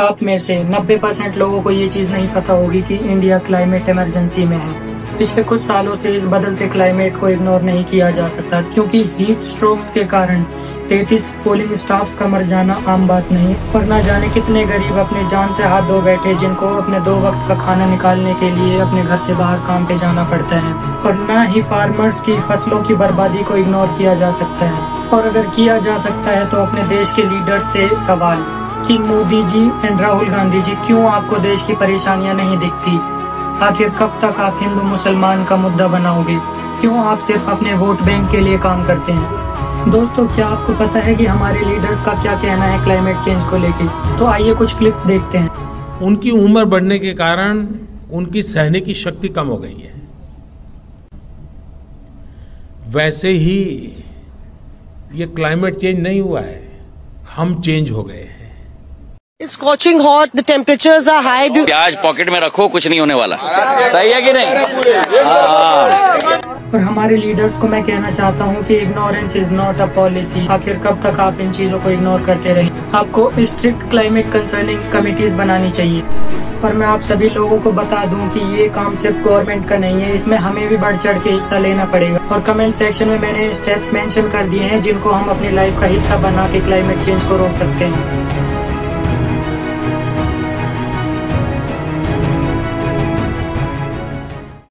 आप में से 90 परसेंट लोगों को ये चीज़ नहीं पता होगी कि इंडिया क्लाइमेट इमरजेंसी में है। पिछले कुछ सालों से इस बदलते क्लाइमेट को इग्नोर नहीं किया जा सकता, क्योंकि हीट स्ट्रोक्स के कारण 33 पोलिंग स्टाफ्स का मर जाना आम बात नहीं। और न जाने कितने गरीब अपने जान से हाथ धो बैठे जिनको अपने दो वक्त का खाना निकालने के लिए अपने घर से बाहर काम पे जाना पड़ता है। और न ही फार्मर्स की फ़सलों की बर्बादी को इग्नोर किया जा सकता है। और अगर किया जा सकता है तो अपने देश के लीडर से सवाल। कि मोदी जी एंड राहुल गांधी जी, क्यों आपको देश की परेशानियाँ नहीं दिखती? आखिर कब तक आप हिंदू मुसलमान का मुद्दा बनाओगे? क्यों आप सिर्फ़ अपने वोट बैंक के लिए काम करते हैं? दोस्तों, क्या आपको पता है कि हमारे लीडर्स का क्या कहना है क्लाइमेट चेंज को लेके? तो आइए कुछ क्लिप्स देखते हैं। उनकी उम्र बढ़ने के कारण उनकी सहने की शक्ति कम हो गई है। वैसे ही ये क्लाइमेट चेंज नहीं हुआ है, हम चेंज हो गए हैं। Scorching hot the temperatures are high प्याज पॉकेट में रखो कुछ नहीं होने वाला। सही है कि नहीं? हाँ। और हमारे लीडर्स को मैं कहना चाहता हूँ कि ignorance is not a policy आखिर कब तक आप इन चीज़ों को इग्नोर करते रहे? आपको स्ट्रिक्ट क्लाइमेट कंसर्निंग कमिटीज बनानी चाहिए। और मैं आप सभी लोगों को बता दूँ कि ये काम सिर्फ़ गवर्नमेंट का नहीं है इसमें हमें भी बढ़ चढ़ के हिस्सा लेना पड़ेगा। और कमेंट सेक्शन में मैंने स्टेप्स मेंशन कर दिए हैं जिनको हम अपनी लाइफ का हिस्सा बना के क्लाइमेट चेंज को रोक सकते हैं।